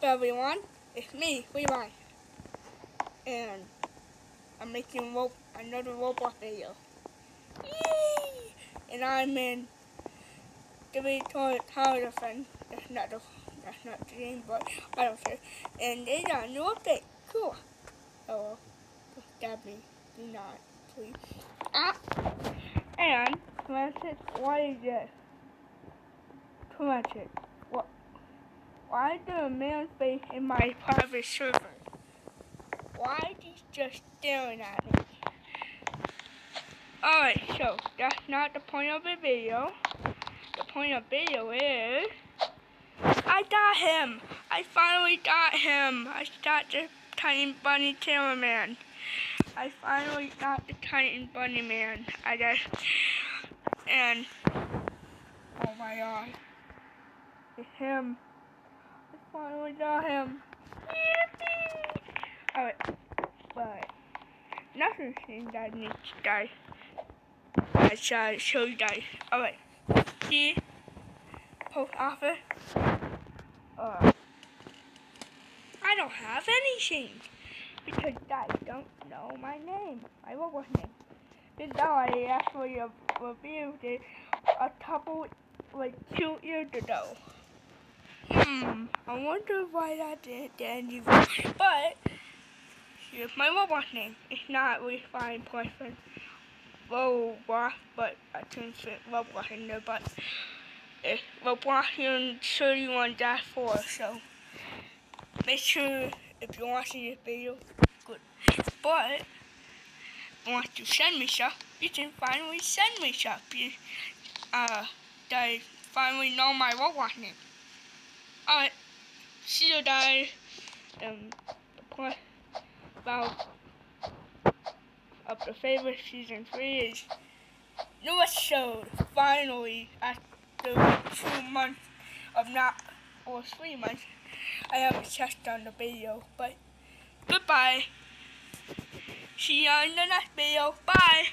up everyone? It's me, Levi. And I'm making ro another Roblox video. Yay! And I'm in the Tower Defense. That's not the that's not the game, but I don't care. And they got a new update. Cool. Oh, don't stab me. Do not, please. Ah! And, Classic, why is this? Classic. What? Why a man's face in my private server? Why is just staring at me? Alright, so that's not the point of the video. The point of the video is I got him! I finally got him! I got the Titan Bunny Cameraman. I finally got the Titan Bunny Man. I just and oh my god. It's him. Finally got him. Alright, but nothing that needs to die. I shall show you guys. Alright, see, post office. Uh, I don't have anything because guys don't know my name. My Roblox name. This now I actually reviewed it a couple, like two years ago. I wonder why that didn't end But, here's my Roblox name. It's not refined person Roblox, but I couldn't fit Roblox in there, but it's Roblox 31-4, so make sure if you're watching this video, good. But, want to send me stuff, you can finally send me stuff. You, uh, they finally know my Roblox name. Alright, you guys. Um, about of the favorite season three is newest show finally after two months of not or three months I haven't checked on the video but goodbye see you in the next video bye